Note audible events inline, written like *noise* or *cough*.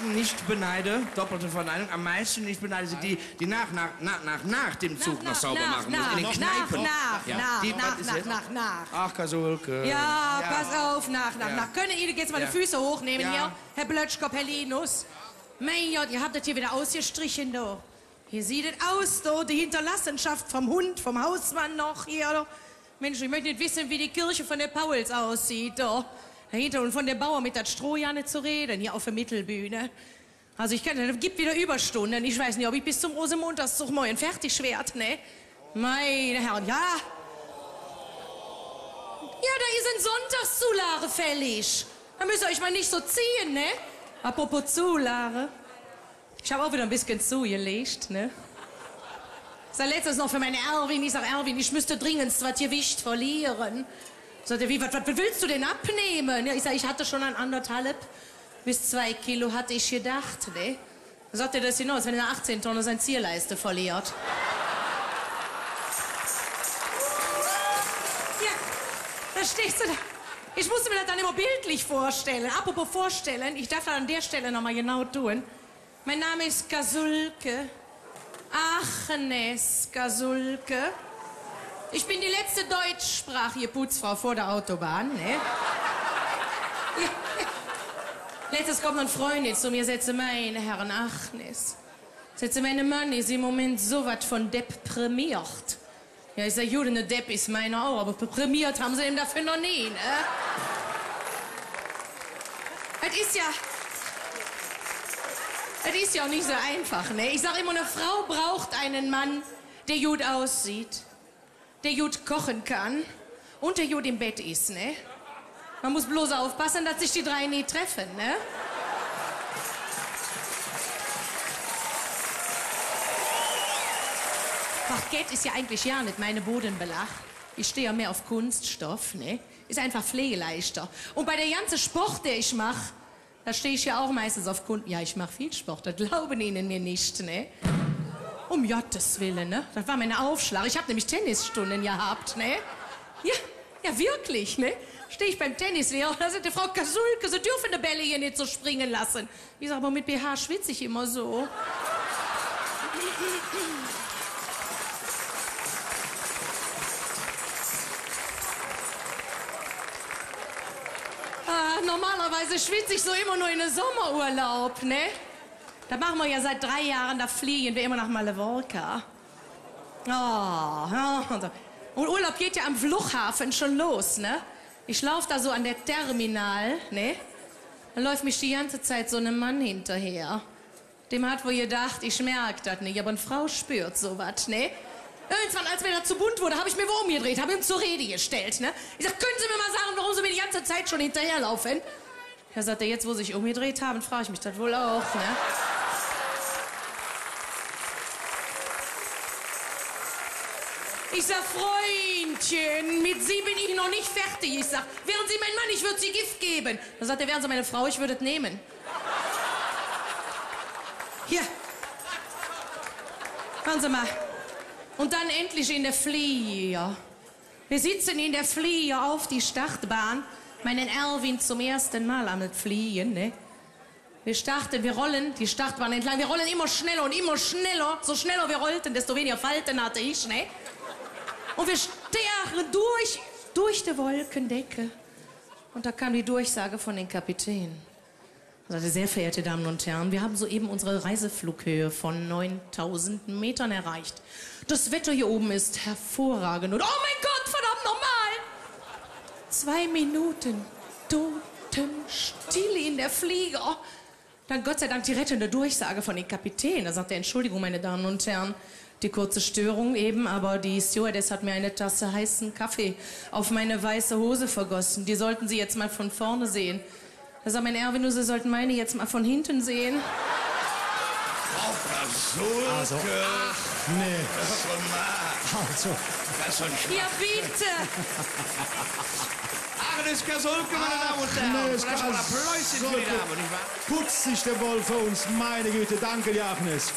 meisten nicht beneide, doppelte Verneinung, am meisten nicht beneide sind die, die nach, nach, nach, nach, nach dem Zug noch sauber nach, machen nach, müssen. In den nach, Kneipen. nach, Ja. nach, Die- nach, nach, nach, nach. Ach, Kasulke. Ja, pass auf, nach, nach, nach. Können ihr jetzt mal die Füße hochnehmen hier? Herr Blötschkopf, Herr Linus. Mein Gott, ihr habt das hier wieder ausgestrichen, da. Hier sieht es aus, da, die Hinterlassenschaft vom Hund, vom Hausmann noch hier. Da. Mensch, ich möchte nicht wissen, wie die Kirche von der Pauls aussieht, da. Dahinter und von der Bauer mit der Stroh ja nicht zu reden, hier auf der Mittelbühne. Also ich kann, es gibt wieder Überstunden. Ich weiß nicht, ob ich bis zum Rosenmontagszug morgen fertig werde, ne? Meine Herren, ja. Ja, da ist ein Sonntagszulare fällig. Da müsst ihr euch mal nicht so ziehen, ne? Apropos Zulare. Ich habe auch wieder ein bisschen zugelegt, ne? Ich sag letztens noch für meine Erwin, ich sag Erwin, ich müsste dringendst was Gewicht verlieren. Sagt wie, was, was willst du denn abnehmen? Ja, ich sag, ich hatte schon ein anderthalb bis zwei Kilo, hatte ich gedacht, ne? Da sagt er, das hinaus, wenn er 18 Tonnen sein Zierleiste verliert. Ja, da stehst du da. Ich musste mir das dann immer bildlich vorstellen. Apropos vorstellen, ich darf das an der Stelle nochmal genau tun. Mein Name ist Gasulke. Agnes Gasulke. Ich bin die letzte deutschsprachige Putzfrau vor der Autobahn, ne? *laughs* Letztes kommt eine Freundin zu mir, setze meine Herren Agnes. Setze meine Mann ist im Moment so was von deprimiert. Ja, ich sag, Jude, ne Depp ist meine auch, aber deprimiert haben sie ihn dafür noch nie, ne? Es ist ja... Es ist ja auch nicht so einfach, ne? Ich sag immer, eine Frau braucht einen Mann, der gut aussieht, der gut kochen kann und der gut im Bett ist, ne? Man muss bloß aufpassen, dass sich die drei nie treffen, ne? Parkett ist ja eigentlich ja nicht meine Bodenbelach. Ich stehe ja mehr auf Kunststoff, ne? Ist einfach pflegeleichter. Und bei der ganzen Sport, der ich mache, da stehe ich ja auch meistens auf Kunst. Ja, ich mache viel Sport, das glauben Ihnen mir nicht, ne? Um Gottes Willen, ne? Das war mein Aufschlag. Ich habe nämlich Tennisstunden gehabt, ne? Ja, ja, wirklich, ne? Stehe ich beim Tennislehrer, da sagt die Frau Kasulke, Sie dürfen die Bälle hier nicht so springen lassen. Ich sag, aber mit BH schwitze ich immer so. Ah, normalerweise schwitze ich so immer nur in den Sommerurlaub, ne? Da machen wir ja seit drei Jahren, da fliegen wir immer nach Mallorca. Oh. Und Urlaub geht ja am Flughafen schon los, ne? Ich laufe da so an der Terminal, ne? Dann läuft mich die ganze Zeit so ein Mann hinterher. Dem hat wohl gedacht, ich merk das nicht, aber eine Frau spürt sowas, ne? Irgendwann, als mir das zu bunt wurde, habe ich mir wohl umgedreht, habe ihm zur Rede gestellt, ne? Ich sag, können Sie mir mal sagen, warum Sie mir die ganze Zeit schon hinterherlaufen? Er, jetzt, wo Sie sich umgedreht haben, frage ich mich das wohl auch, ne? Ich sag, Freundchen, mit Sie bin ich noch nicht fertig. Ich sag, wären Sie mein Mann, ich würde Sie Gift geben. Dann sagt er, wären Sie meine Frau, ich würde es nehmen. Hier. Hören Sie mal. Und dann endlich in der Flieger. Wir sitzen in der Flieger auf die Startbahn. Meinen Erwin zum ersten Mal am Fliegen, ne? Wir starten, wir rollen die Startbahn entlang. Wir rollen immer schneller und immer schneller. So schneller wir rollten, desto weniger Falten hatte ich, ne? Und wir starren durch, durch die Wolkendecke. Und da kam die Durchsage von den Kapitän. Er sagte, sehr verehrte Damen und Herren, wir haben soeben unsere Reiseflughöhe von 9000 Metern erreicht. Das Wetter hier oben ist hervorragend. Und oh mein Gott, verdammt nochmal! Zwei Minuten Totenstille in der Flieger. Dann Gott sei Dank die rettende Durchsage von den Kapitän. Da sagt er, Entschuldigung, meine Damen und Herren, die kurze Störung eben, aber die Stewardess hat mir eine Tasse heißen Kaffee auf meine weiße Hose vergossen. Die sollten Sie jetzt mal von vorne sehen. Da sagt mein Erwin, Sie sollten meine jetzt mal von hinten sehen. Frau Kasulke. Also, Nee, Das ist schon mal. also, Das ist schon Ja, bitte! *laughs* Agnes Kasulke, meine Damen und Herren. War ein Applaus für die Kasulke. Dame, nicht wahr? putzt sich der Wohl für uns. Meine Güte, danke dir, Agnes.